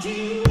find you.